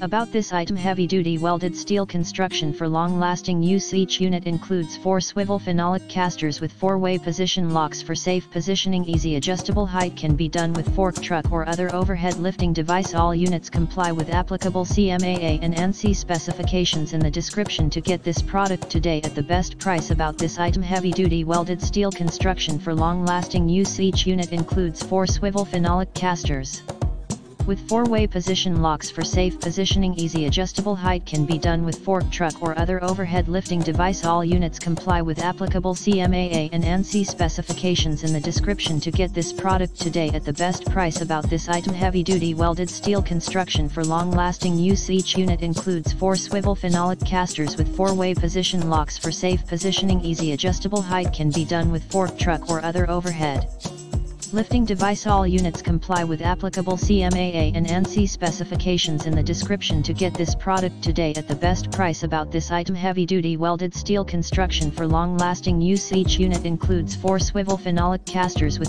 About this item heavy-duty welded steel construction for long-lasting use each unit includes four swivel phenolic casters with four-way position locks for safe positioning. Easy adjustable height can be done with fork truck or other overhead lifting device. All units comply with applicable CMAA and ANSI specifications in the description to get this product today at the best price. About this item heavy-duty welded steel construction for long-lasting use each unit includes four swivel phenolic casters with four-way position locks for safe positioning easy adjustable height can be done with fork truck or other overhead lifting device. All units comply with applicable CMAA and ANSI specifications in the description. To get this product today at the best price about this item heavy-duty welded steel construction for long-lasting use. Each unit includes four swivel phenolic casters with four-way position locks for safe positioning. Easy adjustable height can be done with fork truck or other overhead Lifting device All units comply with applicable CMAA and ANSI specifications in the description to get this product today at the best price about this item. Heavy-duty welded steel construction for long-lasting use. Each unit includes four swivel phenolic casters with